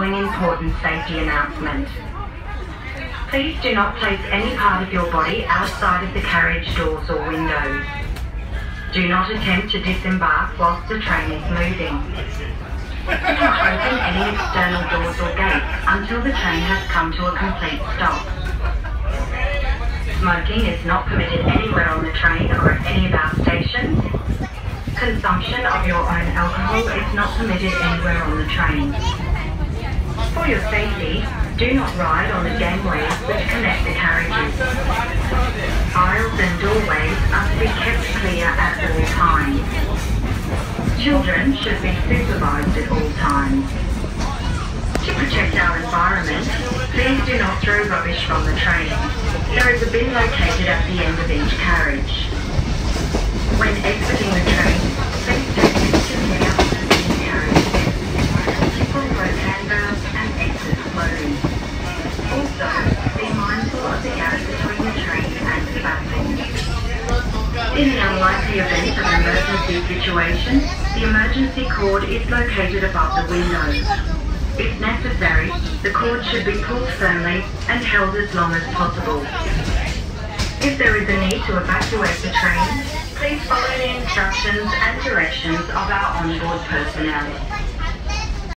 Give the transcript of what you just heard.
following important safety announcement. Please do not place any part of your body outside of the carriage doors or windows. Do not attempt to disembark whilst the train is moving. Do not open any external doors or gates until the train has come to a complete stop. Smoking is not permitted anywhere on the train or at any of our stations. Consumption of your own alcohol is not permitted anywhere on the train. Your safety, do not ride on the gangways which connect the carriages. Aisles and doorways are to be kept clear at all times. Children should be supervised at all times. To protect our environment, please do not throw rubbish from the train. There is a bin located at the end of each carriage. In the unlikely event of an emergency situation, the emergency cord is located above the window. If necessary, the cord should be pulled firmly and held as long as possible. If there is a need to evacuate the train, please follow the instructions and directions of our onboard personnel.